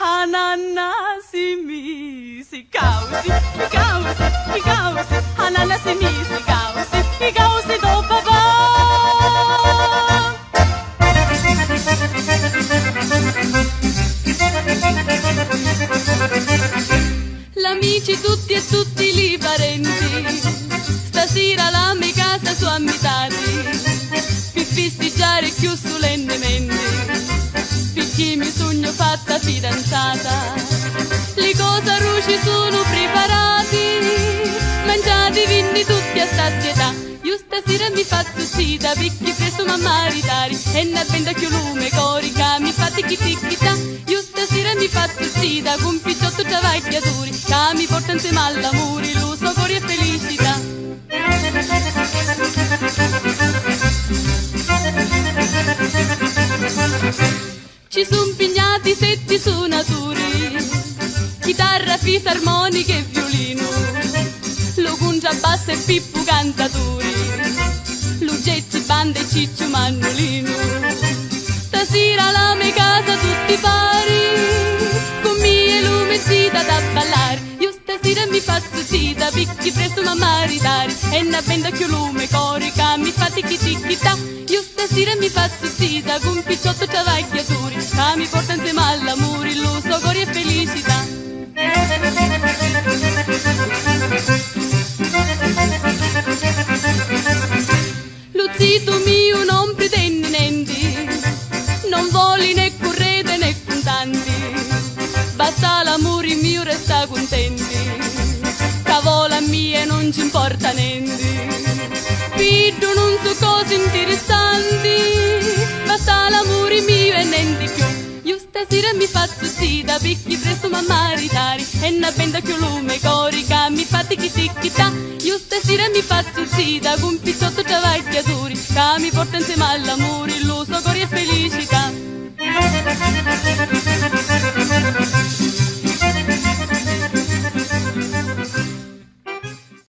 Ananasi, mi, si, causi, mi, causi, mi, causi. L'amici tutti e tutti li parenti, stasera la mia casa su amitati, per festeggiare più solennemente, perché mi sogno fatta fidanzata. Le cose ruci sono preparate, mangiate vinni tutti a sazietà. Io stasera mi faccio sita, perché presto ma maritari, e ne vendo più lume, corica, mi fate chi ticchita. Io stasera mi faccio sita, con picciotto travagliatori, che mi porta insieme all'amore, lo so cuore e felicità. Ci son pignati sette suonatori, chitarra, fisarmonica e violino, lo cuncia basso e pippo cantatori, lucetti, bande e ciccio mannolino. Stasera la mi faccio sita, picchi presto ma maritari, e ne vendo più lume, corica, mi fate chi ticchita. Io stasera mi faccio sita, con picciotto travagliatori, che mi porta insieme all'amore, l'uso, cori e felicità. Lo zitto mio non ci importa niente. Pido non so cose interessanti, ma sta l'amore mio e niente più. Io stasera mi faccio sì da picchi presto ma maritari E una benda che lume corica mi fa ticchi ticchi ta Io stasera mi faccio sì da un pizzotto travaglia duri Che mi porta insieme all'amore, lo so cuore e felicità